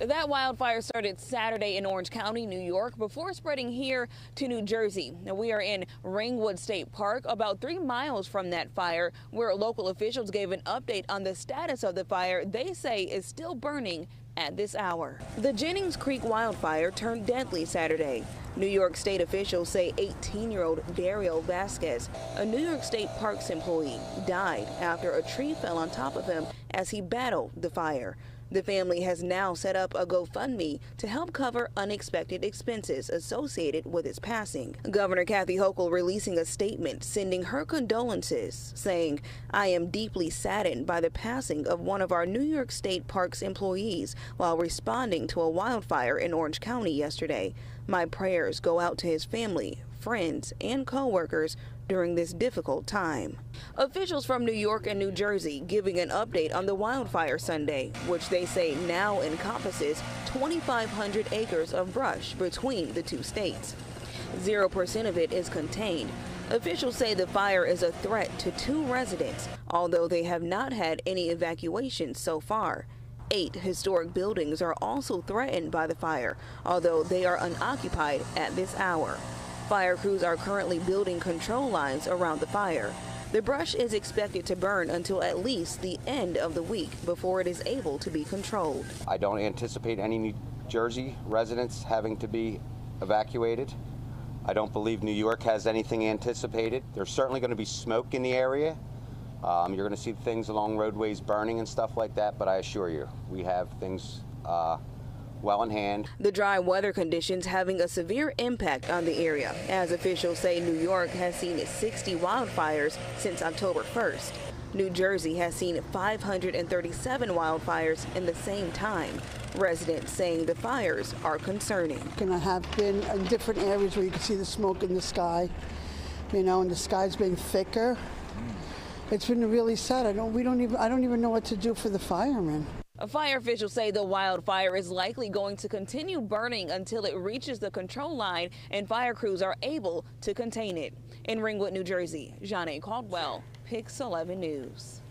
That wildfire started Saturday in Orange County, New York, before spreading here to New Jersey. Now, we are in Ringwood State Park, about three miles from that fire, where local officials gave an update on the status of the fire they say is still burning at this hour. The Jennings Creek wildfire turned deadly Saturday. New York State officials say 18-year-old Dariel Vasquez, a New York State Parks employee, died after a tree fell on top of him as he battled the fire. The family has now set up a GoFundMe to help cover unexpected expenses associated with his passing. Governor Kathy Hochul releasing a statement sending her condolences, saying, I am deeply saddened by the passing of one of our New York State Parks employees while responding to a wildfire in Orange County yesterday. My prayers go out to his family, friends, and coworkers during this difficult time. Officials from New York and New Jersey giving an update on the wildfire Sunday, which they say now encompasses 2,500 acres of brush between the two states. 0% of it is contained. Officials say the fire is a threat to two residents, although they have not had any evacuations so far. Eight historic buildings are also threatened by the fire, although they are unoccupied at this hour. Fire crews are currently building control lines around the fire. The brush is expected to burn until at least the end of the week before it is able to be controlled. I don't anticipate any New Jersey residents having to be evacuated. I don't believe New York has anything anticipated. There's certainly going to be smoke in the area. Um, you're going to see things along roadways burning and stuff like that, but I assure you, we have things uh, well in hand. The dry weather conditions having a severe impact on the area, as officials say New York has seen 60 wildfires since October 1st. New Jersey has seen 537 wildfires in the same time. Residents saying the fires are concerning. And I have been in different areas where you can see the smoke in the sky, you know, and the sky's been thicker. It's been really sad. I don't. We don't even. I don't even know what to do for the firemen. Fire officials say the wildfire is likely going to continue burning until it reaches the control line and fire crews are able to contain it. In Ringwood, New Jersey, Jeanne Caldwell, Pix 11 News.